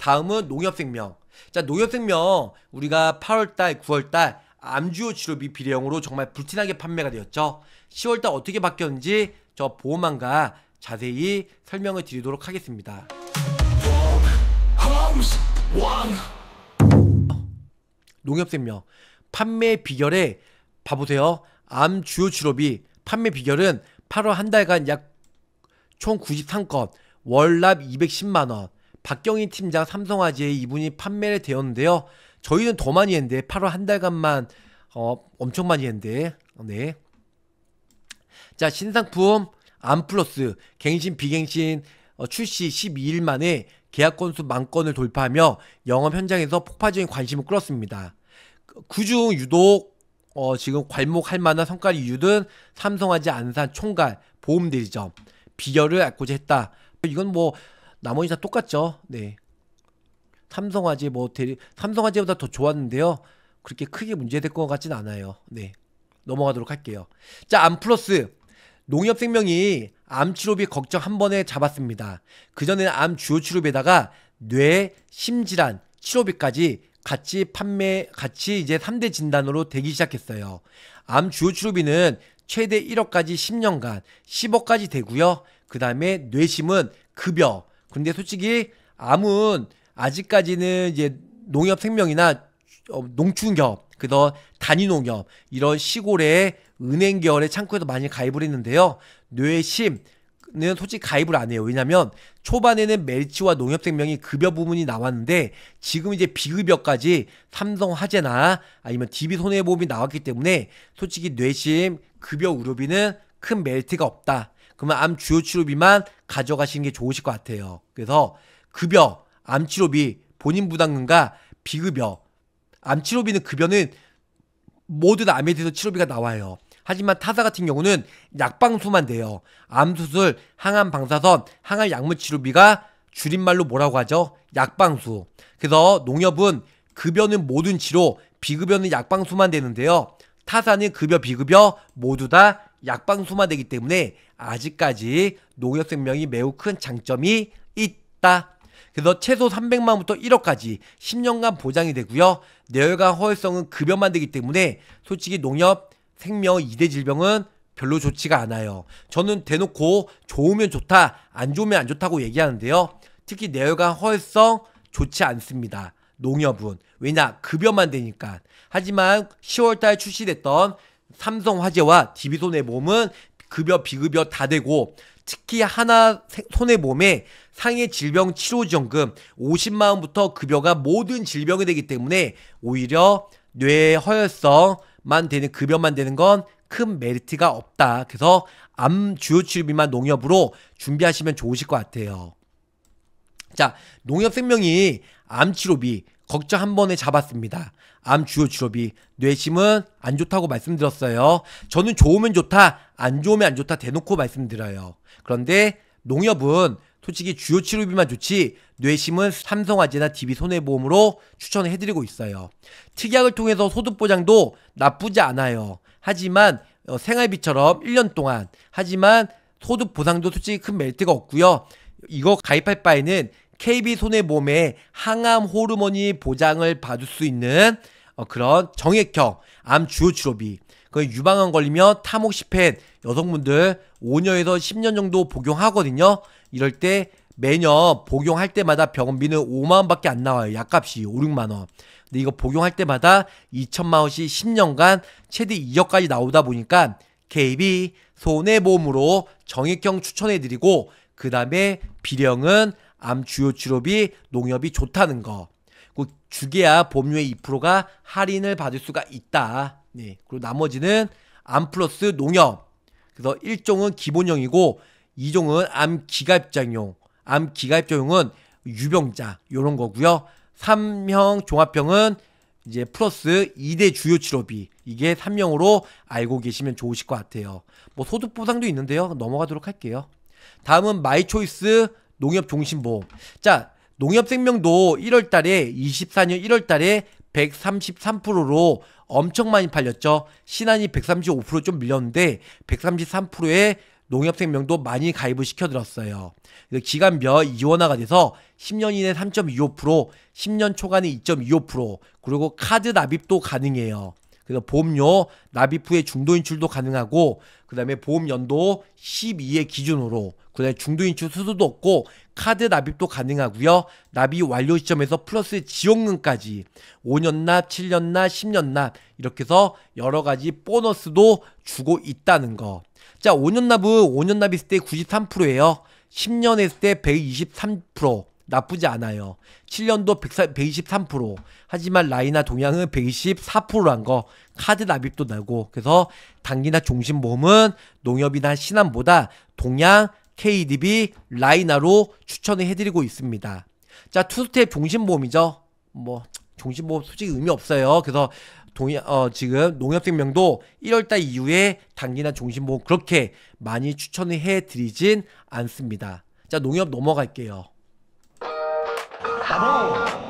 다음은 농협생명. 자, 농협생명 우리가 8월달, 9월달 암주요 치료비 비례형으로 정말 불티나게 판매가 되었죠. 10월달 어떻게 바뀌었는지 저 보험왕과 자세히 설명을 드리도록 하겠습니다. 농협생명 판매 비결에 봐보세요. 암 주요 치료비 판매 비결은 8월 한 달간 약 총 93건 월납 210만원 박경희 팀장 삼성화재에 이분이 판매를 되었는데요. 저희는 더 많이 했는데 8월 한 달간만 어, 엄청 많이 했는데 네. 자 신상품 암플러스 갱신 비갱신 어, 출시 12일 만에 계약 건수 만 건을 돌파하며 영업 현장에서 폭발적인 관심을 끌었습니다. 그중 유독 어, 지금 괄목할 만한 성과를 이유는 삼성화재 안산 총괄 보험 대리점 비결을 알고자 했다. 이건 뭐 나머지 다 똑같죠. 네. 삼성화재 뭐 대리 삼성화재보다 더 좋았는데요. 그렇게 크게 문제될 것 같진 않아요. 네. 넘어가도록 할게요. 자, 암플러스 농협생명이 암 치료비 걱정 한 번에 잡았습니다. 그전에는 암 주요 치료비에다가 뇌, 심질환 치료비까지 같이 판매, 같이 이제 3대 진단으로 되기 시작했어요. 암 주요 치료비는 최대 1억까지 10년간 10억까지 되고요. 그 다음에 뇌심은 급여. 근데 솔직히 암은 아직까지는 이제 농협 생명이나 어, 농축협, 그더 단위농협 이런 시골의 은행 계열의 창구에도 많이 가입을 했는데요. 뇌심 는 솔직히 가입을 안 해요. 왜냐면 초반에는 멜치와 농협생명이 급여 부분이 나왔는데 지금 이제 비급여까지 삼성화재나 아니면 DB손해보험이 나왔기 때문에 솔직히 뇌심 급여 의료비는 큰 메리트가 없다. 그러면 암 주요 치료비만 가져가시는 게 좋으실 것 같아요. 그래서 급여, 암 치료비, 본인 부담금과 비급여, 암 치료비는 급여는 모든 암에 대해서 치료비가 나와요. 하지만 타사 같은 경우는 약방수만 돼요. 암수술, 항암 방사선, 항암 약물 치료비가 줄임말로 뭐라고 하죠? 약방수. 그래서 농협은 급여는 모든 치료, 비급여는 약방수만 되는데요. 타사는 급여, 비급여 모두 다 약방수만 되기 때문에 아직까지 농협생명이 매우 큰 장점이 있다. 그래서 최소 300만부터 1억까지 10년간 보장이 되고요. 뇌혈관 허혈성은 급여만 되기 때문에 솔직히 농협 생명 2대 질병은 별로 좋지가 않아요. 저는 대놓고 좋으면 좋다, 안 좋으면 안 좋다고 얘기하는데요. 특히 뇌혈관 허혈성 좋지 않습니다. 농협은. 왜냐? 급여만 되니까. 하지만 10월달 출시됐던 삼성화재와 DB손해보험은 급여, 비급여 다 되고 특히 하나 손해보험에 상해 질병 치료 지원금 50만 원부터 급여가 모든 질병이 되기 때문에 오히려 뇌 허혈성만 되는 급여만 되는 건 큰 메리트가 없다. 그래서 암 주요 치료비만 농협으로 준비하시면 좋으실 것 같아요. 자, 농협생명이 암 치료비 걱정 한 번에 잡았습니다. 암 주요 치료비 뇌심은 안 좋다고 말씀드렸어요. 저는 좋으면 좋다, 안 좋으면 안 좋다 대놓고 말씀드려요. 그런데 농협은 솔직히 주요 치료비만 좋지 뇌심은 삼성화재나 DB 손해보험으로 추천을 해드리고 있어요. 특약을 통해서 소득 보장도 나쁘지 않아요. 하지만 어, 생활비처럼 1년 동안 하지만 소득 보상도 솔직히 큰 메리트가 없고요. 이거 가입할 바에는 KB 손해보험의 항암 호르몬이 보장을 받을 수 있는 어, 그런 정액형 암 주요 치료비 그 유방암 걸리면 타모시펜 여성분들 5년에서 10년 정도 복용하거든요. 이럴 때 매년 복용할 때마다 병원비는 5만 원 밖에 안 나와요. 약값이 5, 6만 원. 근데 이거 복용할 때마다 2천만 원씩 10년간 최대 2억까지 나오다 보니까 KB 손해보험으로 정액형 추천해드리고 그 다음에 비례형은 암 주요 치료비 농협이 좋다는 거. 그 주계약 보험료의 2%가 할인을 받을 수가 있다. 네. 그리고 나머지는 암 플러스 농협. 그래서 1종은 기본형이고 2종은 암 기가입자용. 암 기가입자용은 유병자 요런 거고요. 3형 종합형은 이제 플러스 2대 주요 치료비 이게 3형으로 알고 계시면 좋으실 것 같아요. 뭐 소득 보상도 있는데요. 넘어가도록 할게요. 다음은 마이초이스 농협 종신보험. 자, 농협생명도 1월 달에 24년 1월 달에 133%로 엄청 많이 팔렸죠. 신한이 135%좀 밀렸는데 133%의 농협생명도 많이 가입을 시켜드렸어요. 기간별 이원화가 돼서 10년 이내 3.25%, 10년 초간에 2.25%, 그리고 카드 납입도 가능해요. 그래서 보험료 납입 후에 중도 인출도 가능하고 그다음에 보험 연도 12의 기준으로 그다음에 중도 인출 수수도 없고 카드 납입도 가능하고요. 납입 완료 시점에서 플러스 지원금까지 5년 납, 7년 납, 10년 납 이렇게 해서 여러 가지 보너스도 주고 있다는 거. 자, 5년 납은 5년 납 있을 때 93%예요. 10년 했을 때 123%. 나쁘지 않아요. 7년도 123%. 하지만 라이나 동양은 124%란 거. 카드 납입도 나고. 그래서 단기나 종신보험은 농협이나 신한보다 동양, KDB, 라이나로 추천을 해드리고 있습니다. 자, 투스텝 종신보험이죠. 뭐, 종신보험 솔직히 의미 없어요. 그래서 동양, 어, 지금 농협생명도 1월달 이후에 단기나 종신보험 그렇게 많이 추천을 해드리진 않습니다. 자, 농협 넘어갈게요. Bravo!